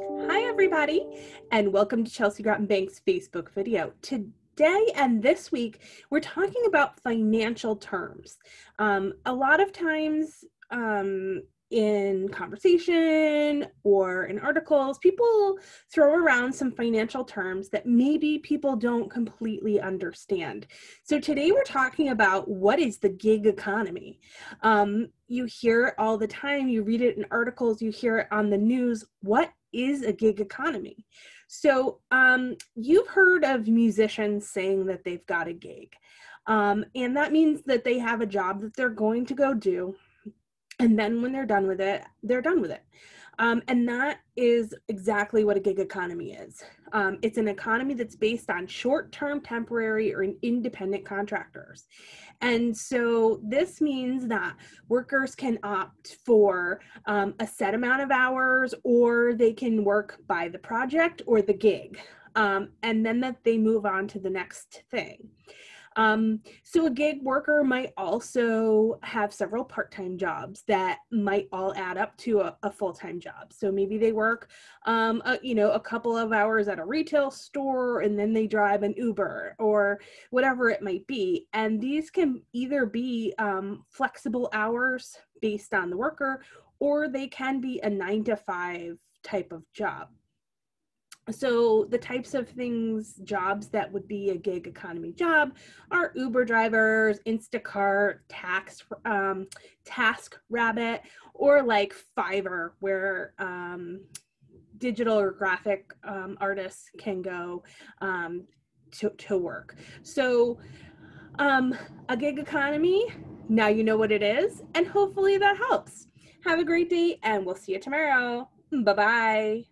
Hi, everybody, and welcome to Chelsea Groton Bank's Facebook video. Today and this week, we're talking about financial terms. Um, a lot of times, um, in conversation or in articles, people throw around some financial terms that maybe people don't completely understand. So today we're talking about what is the gig economy. Um, you hear it all the time, you read it in articles, you hear it on the news. What is a gig economy? So um, you've heard of musicians saying that they've got a gig. Um, and that means that they have a job that they're going to go do and then when they're done with it they're done with it. Um, and that is exactly what a gig economy is. Um, it's an economy that's based on short-term temporary or independent contractors. And so this means that workers can opt for um, a set amount of hours or they can work by the project or the gig um, and then that they move on to the next thing um, so a gig worker might also have several part-time jobs that might all add up to a, a full-time job. So maybe they work, um, a, you know, a couple of hours at a retail store and then they drive an Uber or whatever it might be. And these can either be um, flexible hours based on the worker or they can be a nine to five type of job so the types of things jobs that would be a gig economy job are uber drivers instacart tax um, task rabbit or like fiverr where um, digital or graphic um, artists can go um, to, to work. So um, a gig economy now you know what it is and hopefully that helps. Have a great day and we'll see you tomorrow. Bye bye